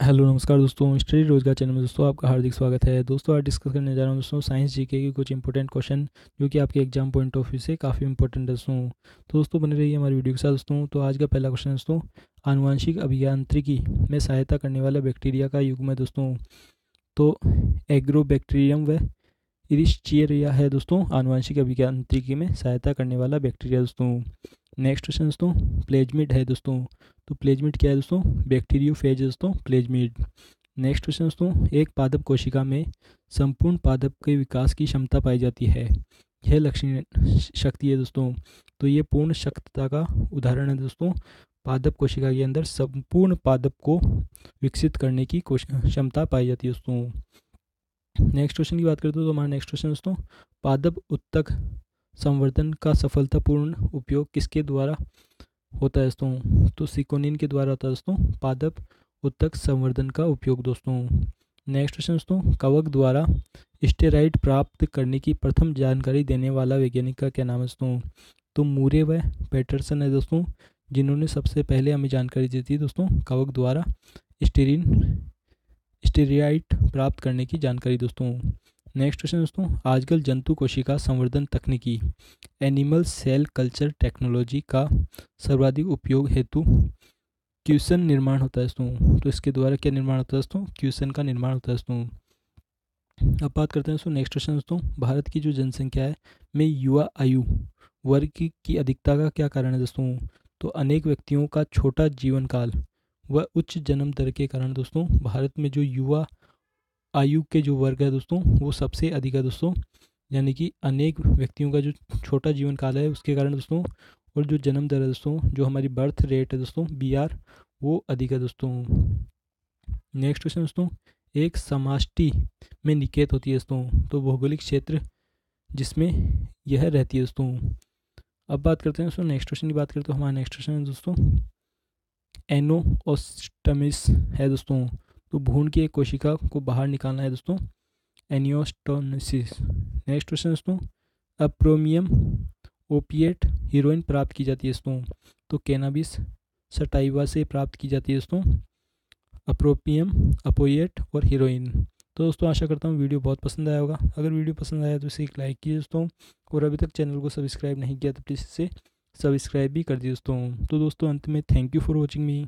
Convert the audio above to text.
Hello, नमस्कार दोस्तों, study रोज़गार चैनल में दोस्तों आपका हार्दिक स्वागत है। दोस्तों, आज डिस्कस करने जा रहा हूँ दोस्तों साइंस जीके के कुछ इंपॉर्टेंट क्वेश्चन जो कि आपके एग्ज़ाम पॉइंट ऑफ़ व्यू से काफ़ी इंपॉर्टेंट दोस्तों। तो दोस्तों, बने रहिए हमारी वीडियो के साथ दोस्तों। तो आज का पहला क्वेश्चन दोस्तों, आनुवंशिक अभियांत्रिकी में सहायता करने वाला बैक्टीरिया का युग में दोस्तों। तो एग्रो बैक्टीरियम व इरिश्चियरिया है दोस्तों, आनुवंशिक अभियांत्रिकी में सहायता करने वाला बैक्टीरिया दोस्तों। नेक्स्ट क्वेश्चन दोस्तों प्लेजमिड है दोस्तों। तो प्लेजमिड क्या है दोस्तों? बैक्टीरियो फ़ेज़ है दोस्तों प्लेजमिड नेक्स्ट क्वेश्चन दोस्तों, एक पादप कोशिका में संपूर्ण पादप के विकास की क्षमता पाई जाती है। यह लक्षण शक्ति है दोस्तों। तो ये पूर्ण शक्तता का उदाहरण है दोस्तों। पादप कोशिका के अंदर संपूर्ण पादप को विकसित करने की क्षमता पाई जाती है दोस्तों। नेक्स्ट क्वेश्चन की बात करते हो तो हमारा नेक्स्ट क्वेश्चन दोस्तों। पादप उत्तक संवर्धन का सफलतापूर्ण उपयोग किसके द्वारा होता है दोस्तों? तो सिकोनिन के द्वारा होता है दोस्तों, पादप उत्तक संवर्धन का उपयोग दोस्तों। नेक्स्ट क्वेश्चन दोस्तों, कवक द्वारा स्टेराइड प्राप्त करने की प्रथम जानकारी देने वाला वैज्ञानिक का क्या नाम है दोस्तों? तो मूरे व पैटरसन है दोस्तों, जिन्होंने सबसे पहले हमें जानकारी दी थी दोस्तों, कवक द्वारा स्टेरिन स्टेरियाइट प्राप्त करने की जानकारी दोस्तों। नेक्स्ट क्वेश्चन दोस्तों, आजकल जंतु कोशिका संवर्धन तकनीकी, एनिमल सेल कल्चर टेक्नोलॉजी का सर्वाधिक उपयोग हेतु क्यूसन निर्माण होता है दोस्तों। तो इसके द्वारा क्या निर्माण होता है दोस्तों? क्यूसन का निर्माण होता है दोस्तों। अब बात करते हैं दोस्तों नेक्स्ट क्वेश्चन दोस्तों, भारत की जो जनसंख्या है, में युवा आयु वर्ग की अधिकता का क्या कारण है दोस्तों? तो अनेक व्यक्तियों का छोटा जीवन काल व उच्च जन्म दर के कारण दोस्तों, भारत में जो युवा आयु के जो वर्ग है दोस्तों, वो सबसे अधिक है दोस्तों। यानी कि अनेक व्यक्तियों का जो छोटा जीवन काल है, उसके कारण दोस्तों, और जो जन्म दर है दोस्तों, जो हमारी बर्थ रेट है दोस्तों बी आर वो अधिक है दोस्तों। नेक्स्ट क्वेश्चन दोस्तों, एक समाष्टि में निकेत होती है दोस्तों तो भौगोलिक क्षेत्र जिसमें यह रहती है दोस्तों। अब बात करते हैं दोस्तों नेक्स्ट क्वेश्चन की बात करते हैं हमारा नेक्स्ट क्वेश्चन है दोस्तों। एनो ऑस्टमिस है दोस्तों। तो भ्रूण की एक कोशिका को बाहर निकालना है दोस्तों, एनियोस्टोनिसिस। नेक्स्ट क्वेश्चन दोस्तों, अप्रोमियम ओपिएट हीरोइन प्राप्त की जाती है दोस्तों तो कैनाबिस सटाइवा से प्राप्त की जाती है दोस्तों, अप्रोपियम, अपोएट और हीरोइन। तो दोस्तों, आशा करता हूँ वीडियो बहुत पसंद आया होगा। अगर वीडियो पसंद आया तो इसे एक लाइक कीजिए दोस्तों और अभी तक चैनल को सब्सक्राइब नहीं किया तो प्लीज़ इसे सब्सक्राइब भी कर दिए दोस्तों। तो दोस्तों, अंत में thank you for watching me